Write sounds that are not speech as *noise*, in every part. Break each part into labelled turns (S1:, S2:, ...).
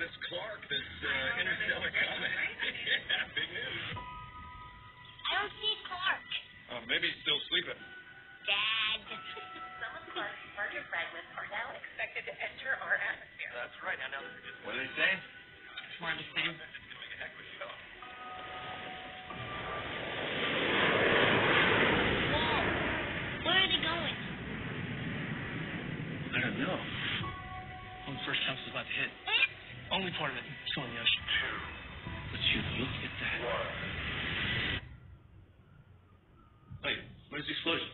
S1: this Clarke, this uh, interstellar comet. *laughs* yeah, big news.
S2: I don't see Clarke.
S1: Uh, maybe he's still sleeping.
S2: Dad.
S3: Some of Clarke's larger fragments are now expected to enter our atmosphere.
S1: That's right. I know this is What are they saying?
S4: More of the same.
S2: Whoa. Where are they going?
S1: I don't know.
S4: When the first tempest is about to hit. Only part of it. Still in the ocean.
S1: Would you look at that? Wait, where's the explosion?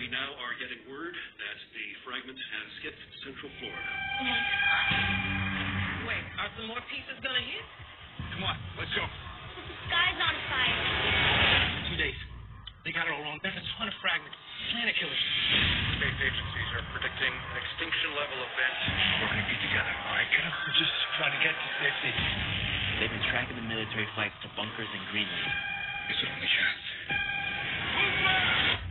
S5: We now are getting word that the fragment has hit Central Florida.
S3: Wait, are some more pieces gonna hit?
S4: They got it all wrong. There's a ton of fragments. Planet killers.
S1: Space agencies are predicting an extinction level event. We're gonna be together, all right, kiddo?
S4: We're just trying to get to safety.
S6: They've been tracking the military flights to bunkers in Greenland.
S1: It's our only chance.
S2: Where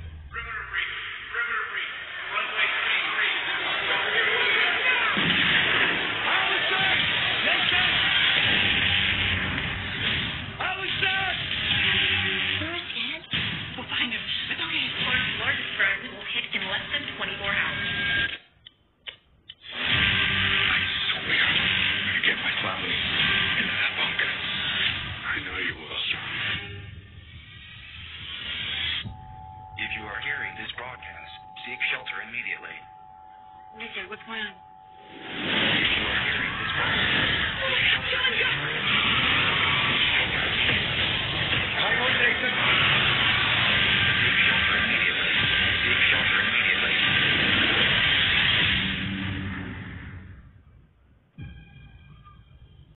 S3: less than 20 more hours.
S1: I swear, I'm gonna get my family into that bunker. I know you will.
S7: If you are hearing this broadcast, seek shelter immediately.
S3: What's going on?
S7: If you are hearing this broadcast,